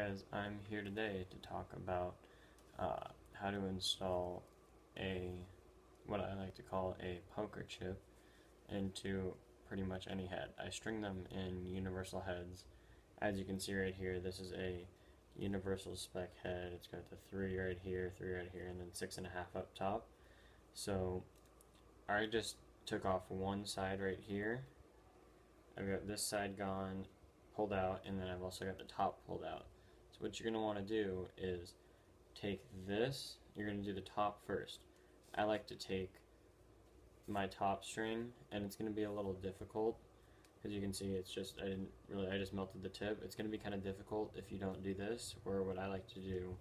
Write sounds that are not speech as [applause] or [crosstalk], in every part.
guys, I'm here today to talk about uh, how to install a what I like to call a poker chip into pretty much any head. I string them in universal heads. As you can see right here, this is a universal spec head. It's got the three right here, three right here, and then six and a half up top. So I just took off one side right here. I've got this side gone, pulled out and then I've also got the top pulled out. What you're going to want to do is take this, you're going to do the top first. I like to take my top string and it's going to be a little difficult because you can see it's just I didn't really I just melted the tip it's going to be kind of difficult if you don't do this or what I like to do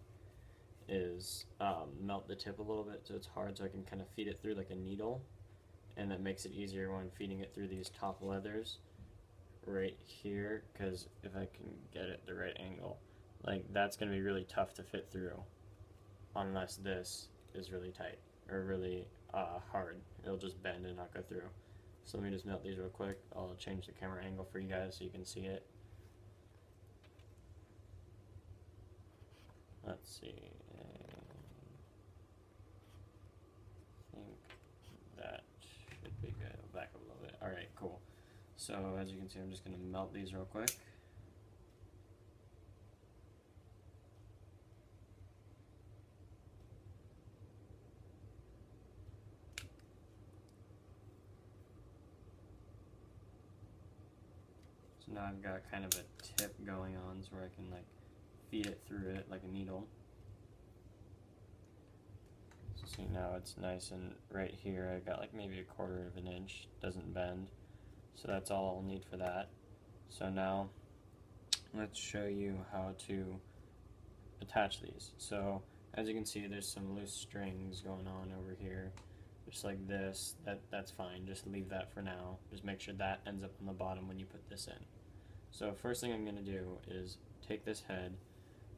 is um, melt the tip a little bit so it's hard so I can kind of feed it through like a needle and that makes it easier when feeding it through these top leathers right here because if I can get it the right angle like that's gonna be really tough to fit through unless this is really tight or really uh, hard. It'll just bend and not go through. So let me just melt these real quick. I'll change the camera angle for you guys so you can see it. Let's see. Think that should be good. Back a little bit. Alright cool. So as you can see, I'm just going to melt these real quick. Now I've got kind of a tip going on so I can like feed it through it like a needle. So see now it's nice and right here I've got like maybe a quarter of an inch, doesn't bend. So that's all I'll need for that. So now let's show you how to attach these. So as you can see there's some loose strings going on over here just like this that that's fine just leave that for now just make sure that ends up on the bottom when you put this in so first thing I'm going to do is take this head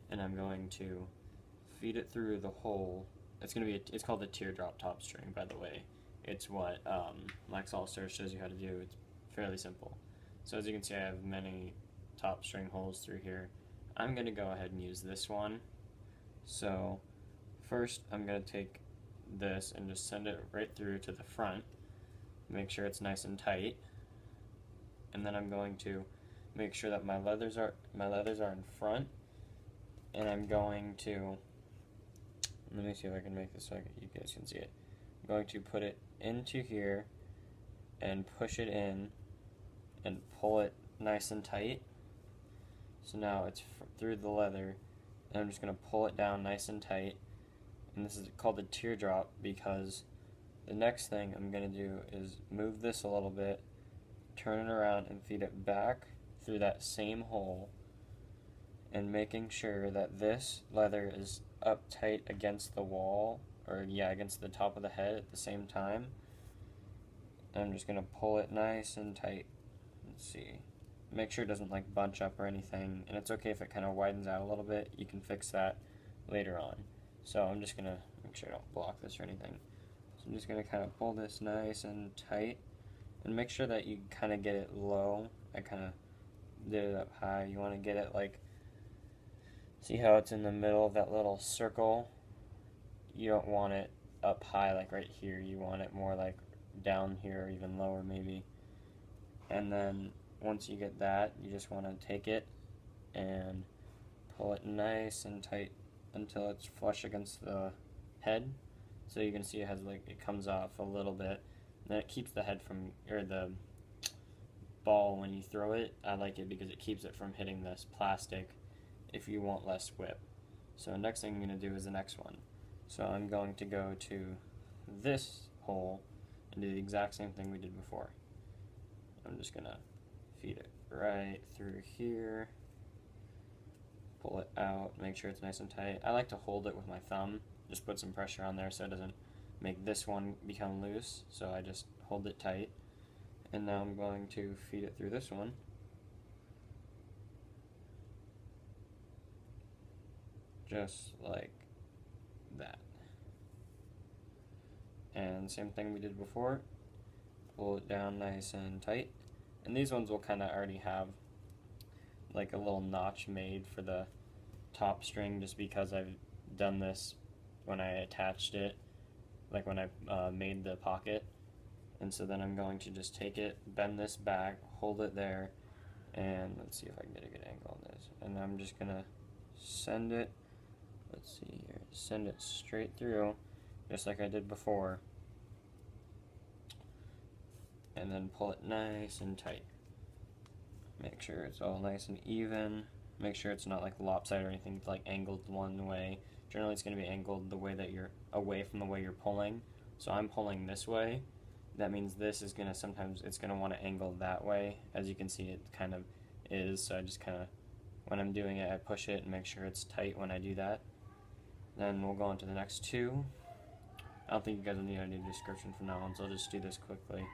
and I'm going to feed it through the hole it's going to be a, it's called the teardrop top string by the way it's what um, Allstar shows you how to do it's fairly simple. So as you can see I have many top string holes through here. I'm going to go ahead and use this one. So first I'm going to take this and just send it right through to the front. Make sure it's nice and tight. And then I'm going to make sure that my leathers are my leathers are in front. And I'm going to let me see if I can make this so you guys can see it. I'm going to put it into here and push it in and pull it nice and tight. So now it's through the leather and I'm just going to pull it down nice and tight and this is called the teardrop because the next thing I'm going to do is move this a little bit, turn it around and feed it back through that same hole and making sure that this leather is up tight against the wall or yeah against the top of the head at the same time. I'm just to pull it nice and tight Let's see. Make sure it doesn't like bunch up or anything, and it's okay if it kind of widens out a little bit. You can fix that later on. So I'm just gonna make sure I don't block this or anything. So I'm just gonna kind of pull this nice and tight, and make sure that you kind of get it low. I kind of did it up high. You want to get it like, see how it's in the middle of that little circle? You don't want it up high like right here. You want it more like down here or even lower maybe and then once you get that you just want to take it and pull it nice and tight until it's flush against the head so you can see it has like it comes off a little bit and then it keeps the head from or the ball when you throw it. I like it because it keeps it from hitting this plastic if you want less whip. So next thing I'm going to do is the next one. So I'm going to go to this hole and do the exact same thing we did before. I'm just gonna feed it right through here pull it out make sure it's nice and tight. I like to hold it with my thumb just put some pressure on there so it doesn't make this one become loose. So I just hold it tight and now I'm going to feed it through this one just like that and same thing we did before pull it down nice and tight. And these ones will kind of already have like a little notch made for the top string just because I've done this when I attached it, like when I uh, made the pocket. And so then I'm going to just take it, bend this back, hold it there, and let's see if I can get a good angle on this. And I'm just gonna send it, let's see here, send it straight through, just like I did before. And then pull it nice and tight. Make sure it's all nice and even. Make sure it's not like lopsided or anything, like angled one way. Generally it's gonna be angled the way that you're away from the way you're pulling. So I'm pulling this way. That means this is gonna sometimes it's gonna want to angle that way. As you can see, it kind of is. So I just kind of when I'm doing it, I push it and make sure it's tight when I do that. Then we'll go on to the next two. I don't think you guys will need any description from now one, so I'll just do this quickly.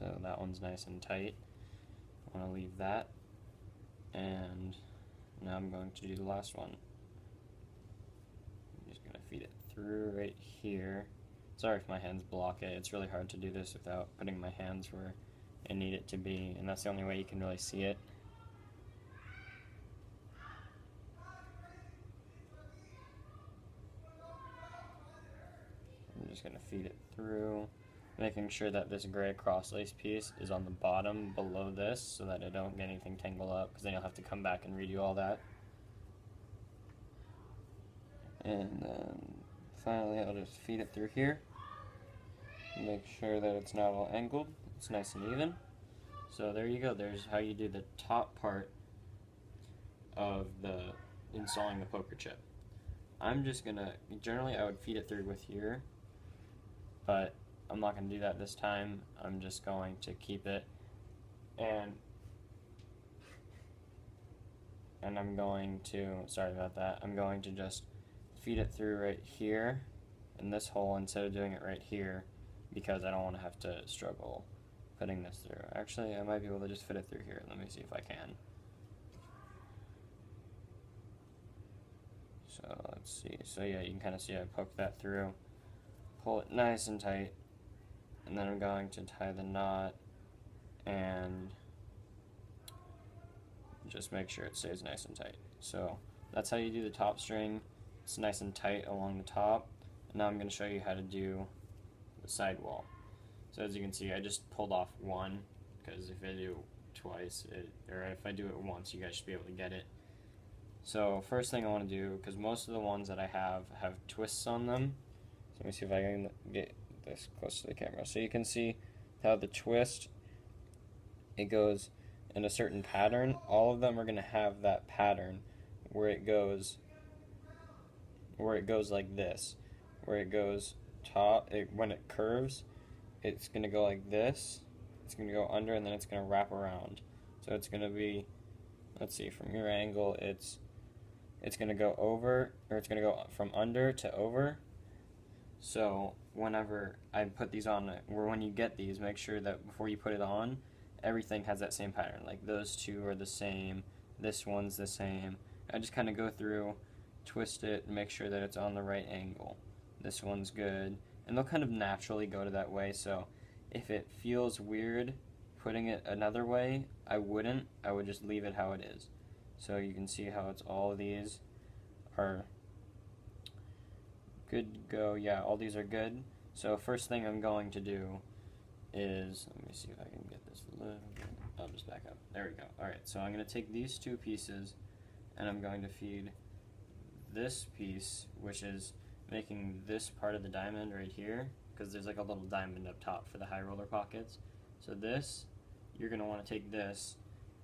So that one's nice and tight. I want to leave that. And now I'm going to do the last one. I'm just going to feed it through right here. Sorry if my hands block it. It's really hard to do this without putting my hands where I need it to be. And that's the only way you can really see it. I'm just going to feed it through making sure that this gray cross lace piece is on the bottom below this so that I don't get anything tangled up because then you'll have to come back and redo all that. And then finally I'll just feed it through here. Make sure that it's not all angled, it's nice and even. So there you go, there's how you do the top part of the installing the poker chip. I'm just gonna, generally I would feed it through with here, but I'm not going to do that this time. I'm just going to keep it and and I'm going to, sorry about that, I'm going to just feed it through right here in this hole instead of doing it right here because I don't want to have to struggle putting this through. Actually, I might be able to just fit it through here. Let me see if I can. So let's see. So yeah, you can kind of see I poke that through. Pull it nice and tight and then I'm going to tie the knot and just make sure it stays nice and tight. So that's how you do the top string. It's nice and tight along the top. And now I'm going to show you how to do the side wall. So as you can see, I just pulled off one because if I do twice, it, or if I do it once, you guys should be able to get it. So first thing I want to do, because most of the ones that I have have twists on them. So let me see if I can get this close to the camera. So you can see how the twist, it goes in a certain pattern. All of them are going to have that pattern where it goes, where it goes like this, where it goes top, it, when it curves, it's going to go like this, it's going to go under, and then it's going to wrap around. So it's going to be, let's see, from your angle, it's it's going to go over, or it's going to go from under to over. So whenever I put these on, or when you get these, make sure that before you put it on, everything has that same pattern. Like those two are the same, this one's the same. I just kind of go through, twist it, and make sure that it's on the right angle. This one's good, and they'll kind of naturally go to that way. So if it feels weird putting it another way, I wouldn't. I would just leave it how it is. So you can see how it's all these are good go. Yeah, all these are good. So first thing I'm going to do is, let me see if I can get this a little bit, I'll just back up. There we go. Alright, so I'm going to take these two pieces and I'm going to feed this piece, which is making this part of the diamond right here, because there's like a little diamond up top for the high roller pockets. So this, you're going to want to take this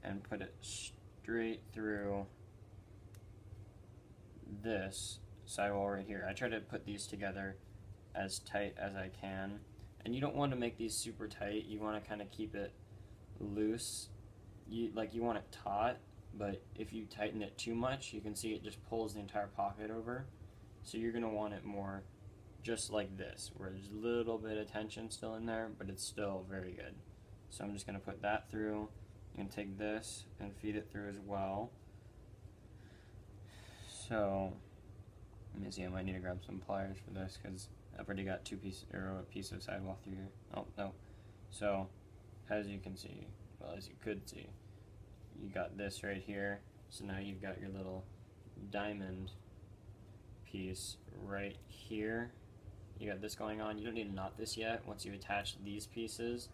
and put it straight through this sidewall right here. I try to put these together as tight as I can. And you don't want to make these super tight. You want to kind of keep it loose. You like you want it taut, but if you tighten it too much, you can see it just pulls the entire pocket over. So you're going to want it more just like this, where there's a little bit of tension still in there, but it's still very good. So I'm just going to put that through. I'm going to take this and feed it through as well. So, see, I need to grab some pliers for this because I've already got two piece or a piece of sidewall through here. Oh, no. So, as you can see, well, as you could see, you got this right here. So now you've got your little diamond piece right here. You got this going on. You don't need to knot this yet. Once you attach these pieces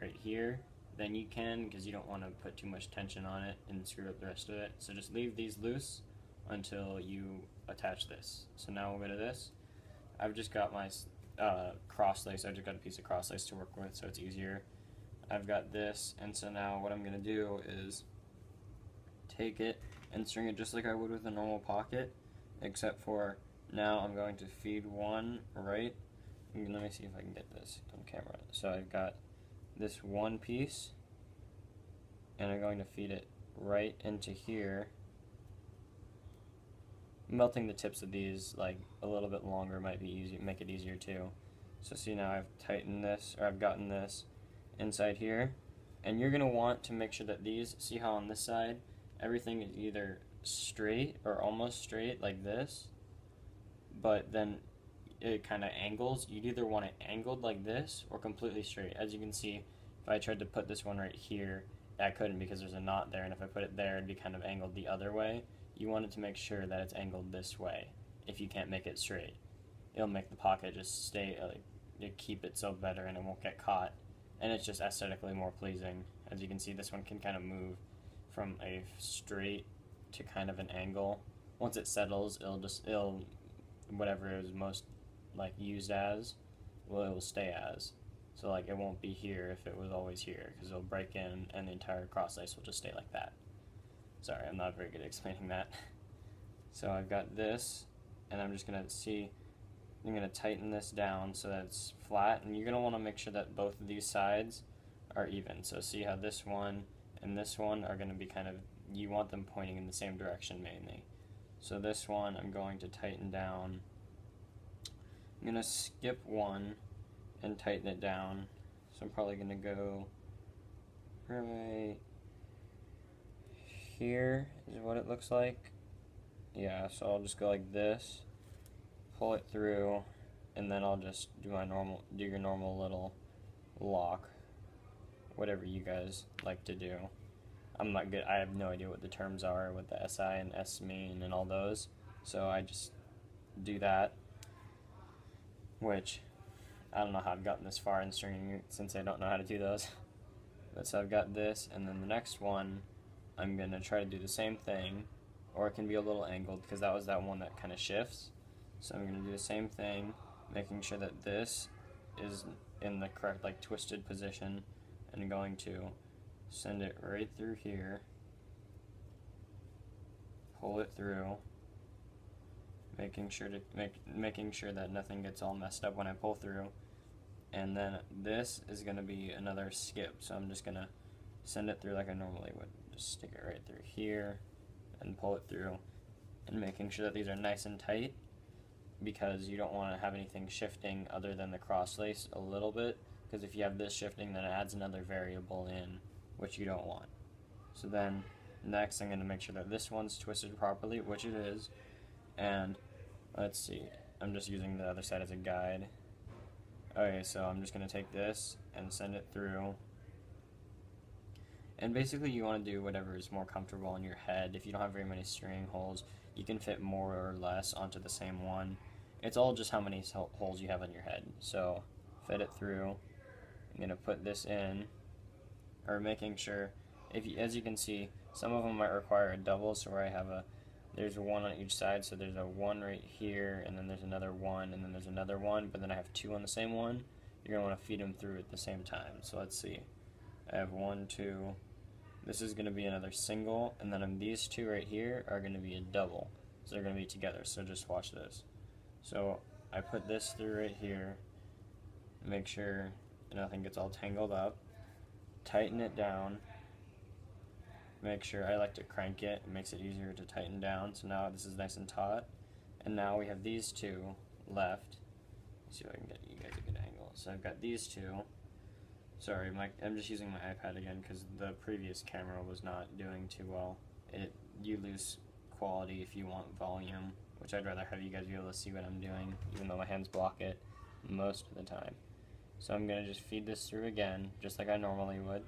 right here, then you can because you don't want to put too much tension on it and screw up the rest of it. So just leave these loose until you attach this. So now we'll go to this. I've just got my uh, cross lace. I just got a piece of cross lace to work with so it's easier. I've got this and so now what I'm going to do is take it and string it just like I would with a normal pocket except for now I'm going to feed one right. Let me see if I can get this on camera. So I've got this one piece and I'm going to feed it right into here melting the tips of these like a little bit longer might be easy make it easier too. So see now I've tightened this or I've gotten this inside here. And you're gonna want to make sure that these see how on this side everything is either straight or almost straight like this? But then it kind of angles. You'd either want it angled like this or completely straight. As you can see if I tried to put this one right here I couldn't because there's a knot there. And if I put it there it'd be kind of angled the other way you want it to make sure that it's angled this way if you can't make it straight. It'll make the pocket just stay, uh, keep it so better and it won't get caught. And it's just aesthetically more pleasing. As you can see, this one can kind of move from a straight to kind of an angle. Once it settles, it'll just, it'll, whatever it was most like used as, well, it will stay as. So like it won't be here if it was always here because it'll break in and the entire cross lace will just stay like that. Sorry, I'm not very good at explaining that. So I've got this, and I'm just going to see, I'm going to tighten this down so that it's flat, and you're going to want to make sure that both of these sides are even. So see how this one and this one are going to be kind of, you want them pointing in the same direction mainly. So this one I'm going to tighten down. I'm going to skip one and tighten it down. So I'm probably going to go right here is what it looks like. Yeah, so I'll just go like this, pull it through, and then I'll just do my normal, do your normal little lock, whatever you guys like to do. I'm not good, I have no idea what the terms are, what the SI and S mean and all those, so I just do that, which I don't know how I've gotten this far in stringing since I don't know how to do those. [laughs] But so I've got this, and then the next one I'm going to try to do the same thing, or it can be a little angled because that was that one that kind of shifts. So I'm to do the same thing, making sure that this is in the correct like twisted position and going to send it right through here, pull it through, making sure to make making sure that nothing gets all messed up when I pull through. And then this is going to be another skip, so I'm just going to send it through like I normally would just stick it right through here and pull it through and making sure that these are nice and tight because you don't want to have anything shifting other than the cross lace a little bit because if you have this shifting then it adds another variable in which you don't want. So then next I'm going to make sure that this one's twisted properly, which it is, and let's see, I'm just using the other side as a guide. Okay, so I'm just going to take this and send it through and basically you want to do whatever is more comfortable in your head. If you don't have very many string holes, you can fit more or less onto the same one. It's all just how many holes you have in your head. So fit it through. I'm going to put this in, or making sure, if you, as you can see, some of them might require a double, so where I have a, there's one on each side, so there's a one right here, and then there's another one, and then there's another one, but then I have two on the same one. You're going to want to feed them through at the same time. So let's see. I have one, two. This is going to be another single, and then these two right here are going to be a double. So they're going to be together, so just watch this. So I put this through right here, make sure nothing gets all tangled up, tighten it down, make sure, I like to crank it, it makes it easier to tighten down, so now this is nice and taut. And now we have these two left. Let's see if I can get you guys a good angle. So I've got these two, Sorry, my, I'm just using my iPad again because the previous camera was not doing too well. It you lose quality if you want volume, which I'd rather have you guys be able to see what I'm doing, even though my hands block it most of the time. So I'm gonna just feed this through again, just like I normally would.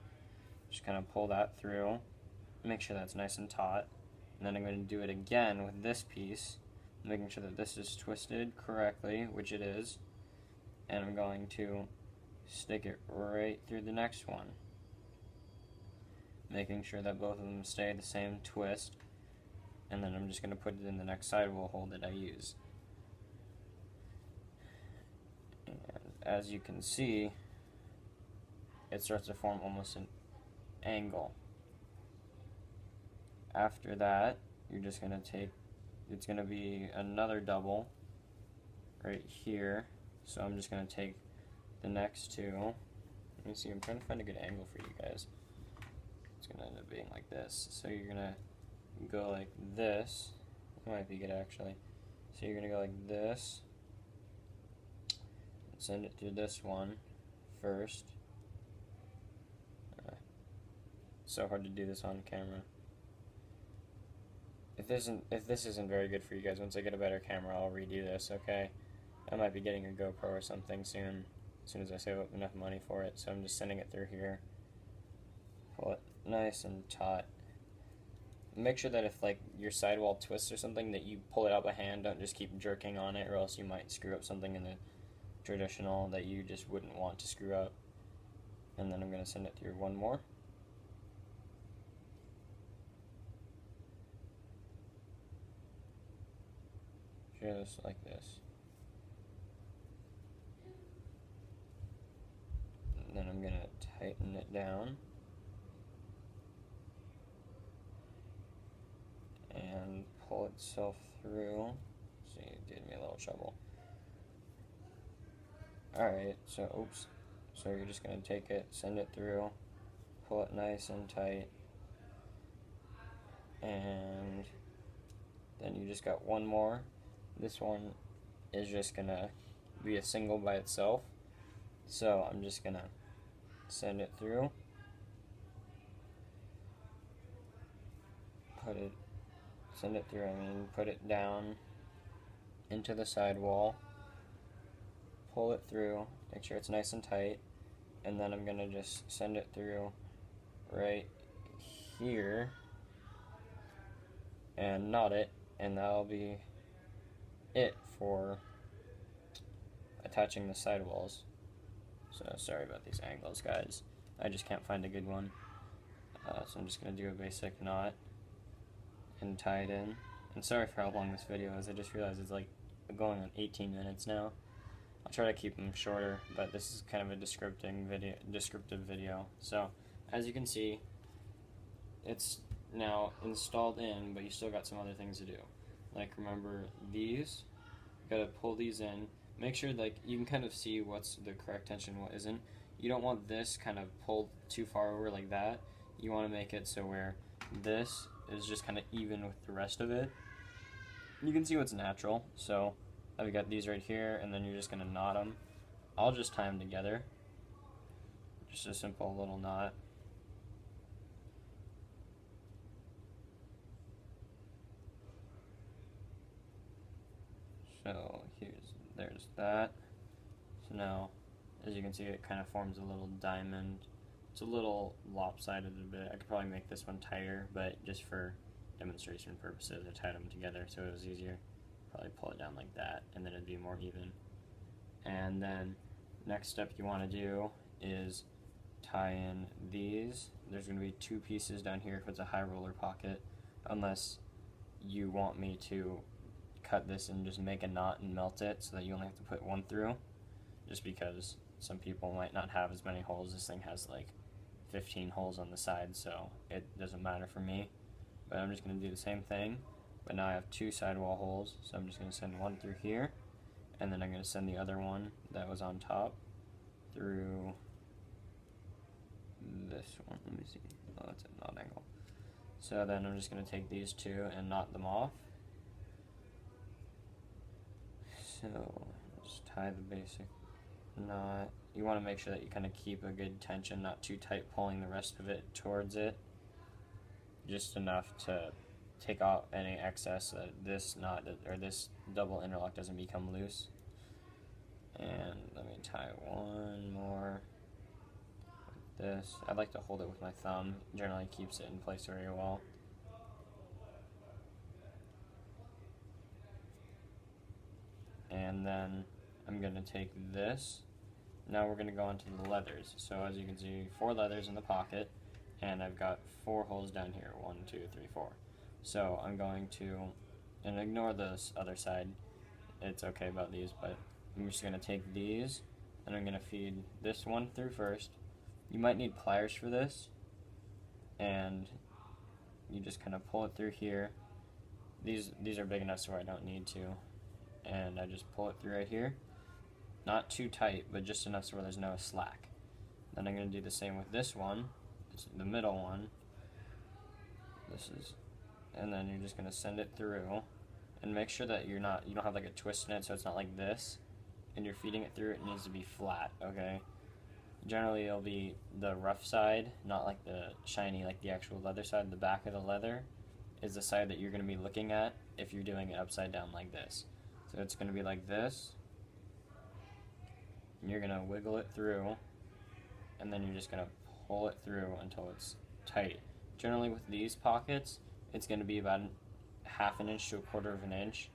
Just kind of pull that through, make sure that's nice and taut, and then I'm going to do it again with this piece, making sure that this is twisted correctly, which it is, and I'm going to stick it right through the next one. Making sure that both of them stay the same twist. And then I'm just going to put it in the next sidewall hole that I use. And as you can see, it starts to form almost an angle. After that, you're just going to take, it's going to be another double right here. So I'm just going to take the next two. Let me see, I'm trying to find a good angle for you guys. It's to end up being like this. So you're to go like this. It might be good actually. So you're to go like this. Send it through this one first. Uh, so hard to do this on camera. If this isn't if this isn't very good for you guys, once I get a better camera, I'll redo this. Okay, I might be getting a GoPro or something soon as soon as I save up enough money for it. So I'm just sending it through here. Pull it nice and taut. Make sure that if like your sidewall twists or something that you pull it out by hand, don't just keep jerking on it or else you might screw up something in the traditional that you just wouldn't want to screw up. And then I'm going to send it through one more. Just like this. Then I'm going to tighten it down. And pull itself through. See, it did me a little trouble. Alright, so, oops. So you're just going to take it, send it through, pull it nice and tight. And then you just got one more. This one is just going to be a single by itself. So I'm just going to send it through. Put it, send it through, I mean, put it down into the sidewall. Pull it through, make sure it's nice and tight. And then I'm going to just send it through right here and knot it and that'll be it for attaching the sidewalls. So sorry about these angles, guys. I just can't find a good one. Uh, so I'm just going to do a basic knot and tie it in. And sorry for how long this video is. I just realized it's like going on 18 minutes now. I'll try to keep them shorter, but this is kind of a descriptive video. Descriptive video. So as you can see, it's now installed in, but you still got some other things to do. Like remember these, you got to pull these in make sure like you can kind of see what's the correct tension, what isn't. You don't want this kind of pulled too far over like that. You want to make it so where this is just kind of even with the rest of it. You can see what's natural. So I've got these right here, and then you're just going to knot them. I'll just tie them together. Just a simple little knot. So here's there's that. So now, as you can see, it kind of forms a little diamond. It's a little lopsided a bit. I could probably make this one tighter, but just for demonstration purposes, I tied them together so it was easier. Probably pull it down like that, and then it'd be more even. And then, next step you want to do is tie in these. There's going to be two pieces down here if it's a high roller pocket, unless you want me to cut this and just make a knot and melt it so that you only have to put one through just because some people might not have as many holes. This thing has like 15 holes on the side so it doesn't matter for me. But I'm just going to do the same thing but now I have two sidewall holes so I'm just going to send one through here and then I'm going to send the other one that was on top through this one. Let me see. Oh, it's a knot angle. So then I'm just going to take these two and knot them off. So, just tie the basic knot. you want to make sure that you kind of keep a good tension, not too tight pulling the rest of it towards it. Just enough to take out any excess that this knot or this double interlock doesn't become loose. And let me tie one more with this. I like to hold it with my thumb. Generally keeps it in place very well. And then I'm going to take this now we're going to go into the leathers. So as you can see, four leathers in the pocket, and I've got four holes down here. One, two, three, four. So I'm going to, and ignore this other side. It's okay about these, but I'm just going to take these, and I'm going to feed this one through first. You might need pliers for this, and you just kind of pull it through here. These these are big enough so I don't need to, and I just pull it through right here not too tight, but just enough so where there's no slack. Then I'm going to do the same with this one. The middle one. This is, and then you're just going to send it through, and make sure that you're not, you don't have like a twist in it, so it's not like this. And you're feeding it through. It needs to be flat. Okay. Generally, it'll be the rough side, not like the shiny, like the actual leather side. The back of the leather is the side that you're going to be looking at if you're doing it upside down like this. So it's going to be like this you're gonna wiggle it through and then you're just gonna pull it through until it's tight. Generally with these pockets, it's gonna be about half an inch to a quarter of an inch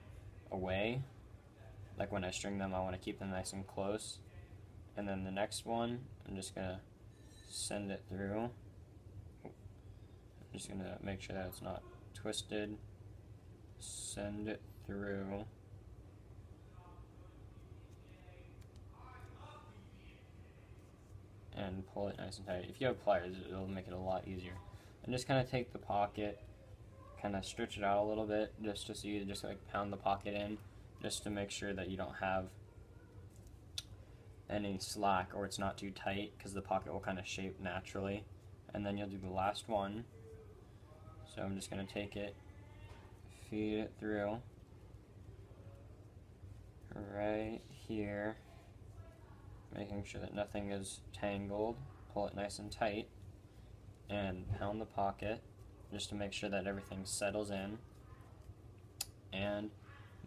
away. Like when I string them, I wanna keep them nice and close. And then the next one, I'm just gonna send it through. I'm just gonna make sure that it's not twisted. Send it through. And pull it nice and tight. If you have pliers, it'll make it a lot easier. And just kind of take the pocket, kind of stretch it out a little bit, just to see, just like pound the pocket in, just to make sure that you don't have any slack or it's not too tight, because the pocket will kind of shape naturally. And then you'll do the last one. So I'm just going to take it, feed it through right here making sure that nothing is tangled. Pull it nice and tight and pound the pocket just to make sure that everything settles in. And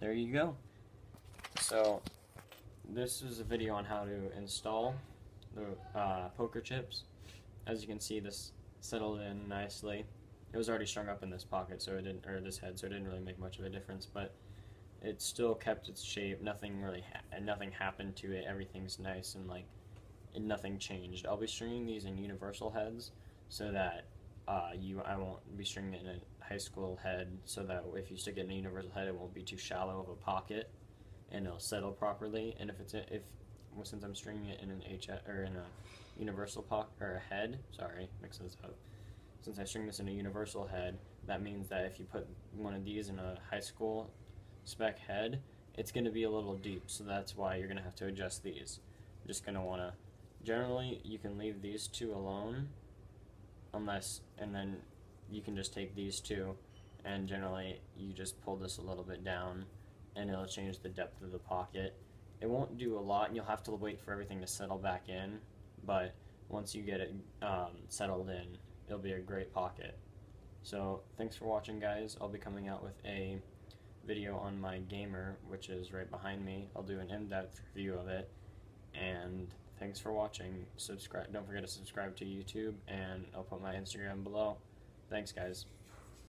there you go. So this is a video on how to install the uh, poker chips. As you can see, this settled in nicely. It was already strung up in this pocket, so it didn't, or this head, so it didn't really make much of a difference. But it still kept its shape. Nothing really, ha- nothing happened to it. Everything's nice and like, and nothing changed. I'll be stringing these in universal heads so that uh, you, I won't be stringing it in a high school head so that if you stick it in a universal head, it won't be too shallow of a pocket and it'll settle properly. And if it's a, if well, since I'm stringing it in an H or in a universal pocket or a head, sorry, mix this up. Since I string this in a universal head, that means that if you put one of these in a high school spec head, it's going to be a little deep, so that's why you're going to have to adjust these. Just going to want to, generally, you can leave these two alone, unless, and then you can just take these two, and generally, you just pull this a little bit down, and it'll change the depth of the pocket. It won't do a lot, and you'll have to wait for everything to settle back in, but once you get it um, settled in, it'll be a great pocket. So, thanks for watching, guys. I'll be coming out with a video on my gamer, which is right behind me. I'll do an in-depth review of it. And thanks for watching. Subscribe. Don't forget to subscribe to YouTube, and I'll put my Instagram below. Thanks, guys.